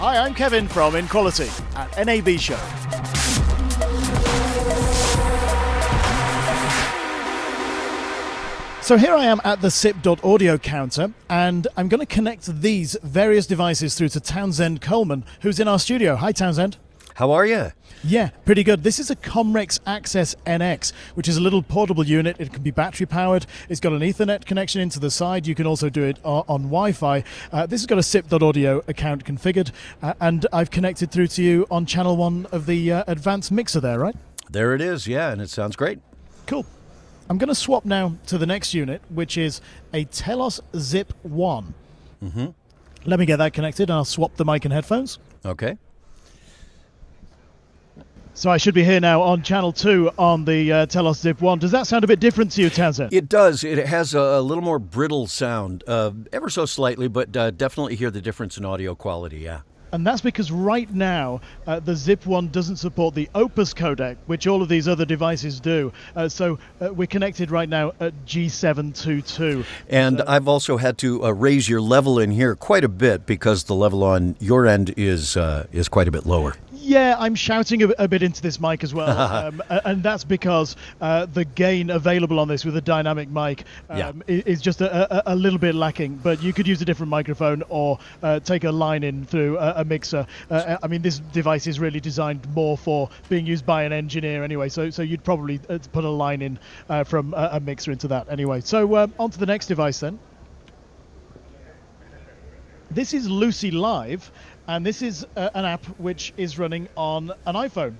Hi, I'm Kevin from In:Quality at NAB Show. So here I am at the SIP.audio counter, and I'm going to connect these various devices through to Townsend Coleman, who's in our studio. Hi, Townsend. How are you? Yeah, pretty good. This is a Comrex Access NX, which is a little portable unit. It can be battery powered. It's got an Ethernet connection into the side. You can also do it on, on Wi Fi. Uh, this has got a SIP.audio account configured, uh, and I've connected through to you on channel one of the uh, advanced mixer there, right? There it is, yeah, and it sounds great. Cool. I'm going to swap now to the next unit, which is a Telos Z/IP One. Mm-hmm. Let me get that connected, and I'll swap the mic and headphones. Okay. So I should be here now on channel two on the uh, Telos Z/IP One. Does that sound a bit different to you, Townsend? It does. It has a, a little more brittle sound, uh, ever so slightly, but uh, definitely hear the difference in audio quality. Yeah. And that's because right now uh, the Z/IP One doesn't support the Opus codec, which all of these other devices do. Uh, so uh, we're connected right now at G722. And I've also had to uh, raise your level in here quite a bit because the level on your end is uh, is quite a bit lower. Yeah, I'm shouting a, a, bit into this mic as well, um, and that's because uh, the gain available on this with a dynamic mic um, yeah. is just a, a, a, little bit lacking. But you could use a different microphone or uh, take a line in through a, mixer. Uh, I mean, this device is really designed more for being used by an engineer anyway. So, so you'd probably uh, put a line in uh, from a, mixer into that anyway. So, um, on to the next device then. This is LuciLive, and this is uh, an app which is running on an iPhone.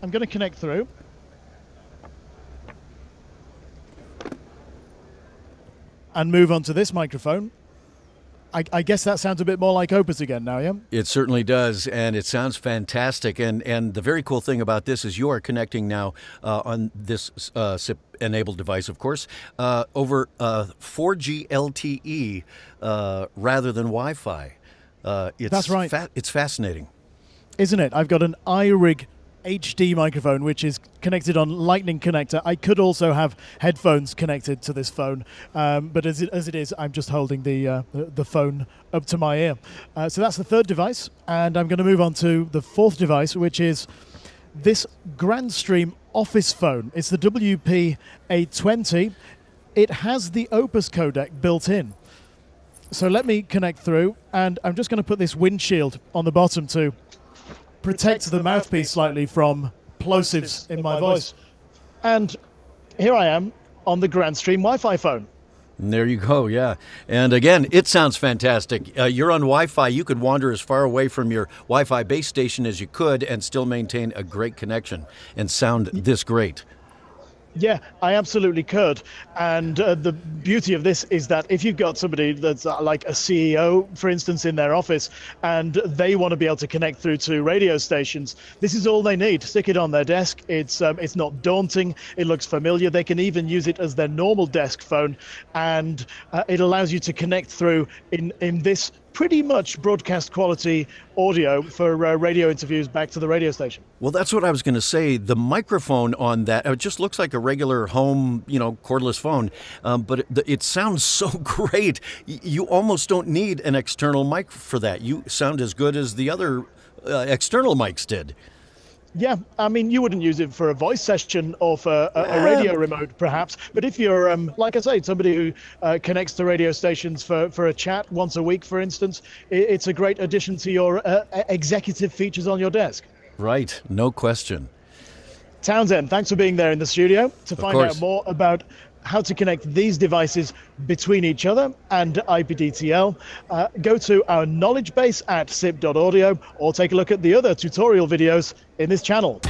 I'm going to connect through. And move on to this microphone. I, I, guess that sounds a bit more like Opus again now, yeah? It certainly does, and it sounds fantastic. And and the very cool thing about this is you are connecting now uh, on this uh, SIP enabled device, of course, uh, over 4G uh, LTE uh, rather than Wi Fi. Uh, That's right. Fa- it's fascinating. Isn't it? I've got an iRig HD microphone, which is connected on Lightning connector. I could also have headphones connected to this phone, um, but as it, as it is, I'm just holding the, uh, the phone up to my ear. Uh, so that's the third device, and I'm going to move on to the fourth device, which is this Grandstream Office phone. It's the WP920. It has the Opus codec built in. So let me connect through, and I'm just going to put this windshield on the bottom to protect the mouthpiece slightly from plosives in my voice. And here I am on the Grandstream Wi-Fi phone. And There you go, yeah. And again, it sounds fantastic. Uh, you're on Wi Fi. You could wander as far away from your Wi Fi base station as you could and still maintain a great connection and sound this great. Yeah, I absolutely could. And uh, the beauty of this is that if you've got somebody that's uh, like a CEO, for instance, in their office, and they want to be able to connect through to radio stations, this is all they need. Stick it on their desk. It's um, it's not daunting. It looks familiar. They can even use it as their normal desk phone, and uh, it allows you to connect through in in this pretty much broadcast quality audio for uh, radio interviews back to the radio station. Well, that's what I was going to say. The microphone on that it just looks like a regular home, you know, cordless phone, um, but it, it, sounds so great. You almost don't need an external mic for that. You sound as good as the other uh, external mics did. Yeah, I mean, you wouldn't use it for a voice session or for a, a radio remote, perhaps. But if you're, um, like I say, somebody who uh, connects to radio stations for, for a chat once a week, for instance, it, it's a great addition to your uh, executive features on your desk. Right, no question. Townsend, thanks for being there in the studio to find out more about how to connect these devices between each other and IPDTL, uh, go to our knowledge base at sip.audio or take a look at the other tutorial videos in this channel.